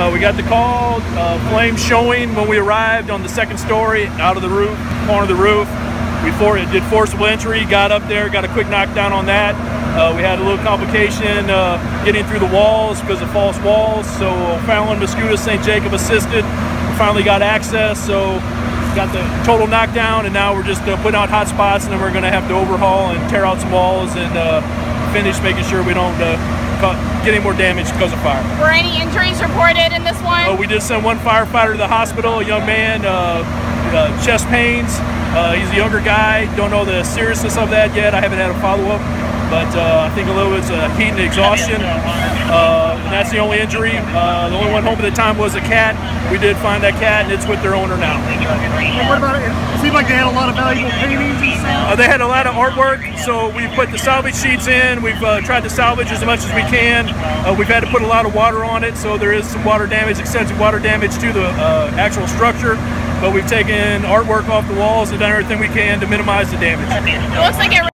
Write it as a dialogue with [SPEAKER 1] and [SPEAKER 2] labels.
[SPEAKER 1] Uh, we got the call, uh, flames showing when we arrived on the second story, out of the roof, corner of the roof. We for, did forcible entry, got up there, got a quick knockdown on that. Uh, we had a little complication uh, getting through the walls because of false walls. So Fallon Mascoutah St. Jacob assisted. We finally got access. So got the total knockdown, and now we're just uh, putting out hot spots, and then we're going to have to overhaul and tear out some walls and uh, finish making sure we don't uh, get any more damage because of fire.
[SPEAKER 2] Were any injuries reported in this one?
[SPEAKER 1] Uh, we did send one firefighter to the hospital, a young man, uh, uh, chest pains. he's a younger guy. Don't know the seriousness of that yet. I haven't had a follow-up but uh, I think a little bit of heat and exhaustion. Uh, and that's the only injury. Uh, the only one home at the time was a cat. We did find that cat, and it's with their owner now.
[SPEAKER 3] What about it? It seemed like they had a lot of valuable paintings
[SPEAKER 1] uh, they had a lot of artwork, so we put the salvage sheets in. We've uh, tried to salvage as much as we can. Uh, we've had to put a lot of water on it, so there is some water damage, extensive water damage to the actual structure but we've taken artwork off the walls and done everything we can to minimize the damage.
[SPEAKER 2] It looks like it